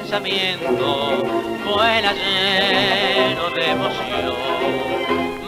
casamiento vuela lleno de emoción.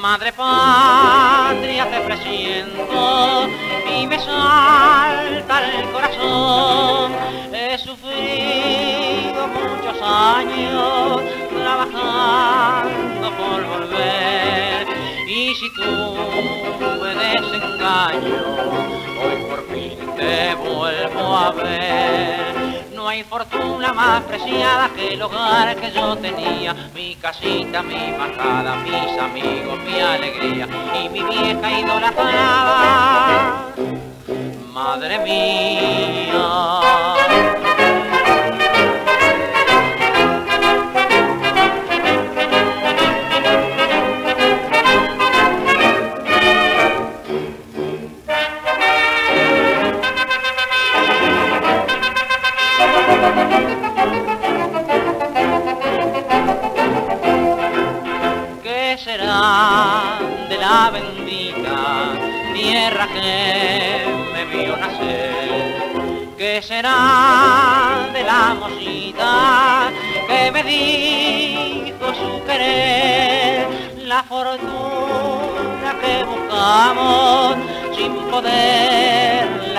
Madre patria te presiento y me salta el corazón. He sufrido muchos años trabajando por volver y si tuve desengaño, hoy por fin te vuelvo a ver. Hay fortuna más preciada que el hogar que yo tenía, mi casita, mi majada, mis amigos, mi alegría y mi vieja idolatrada. Madre mía. ¿Qué será de la bendita tierra que me vio nacer? ¿Qué será de la mosita que me dijo su querer? La fortuna que buscamos sin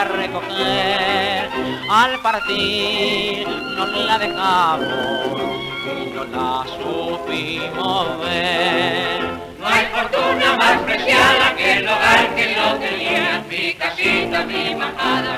recoger. Al partir nos la dejamos y no la supimos ver. No hay fortuna más preciada que el hogar que yo tenía, mi casita, mi majada,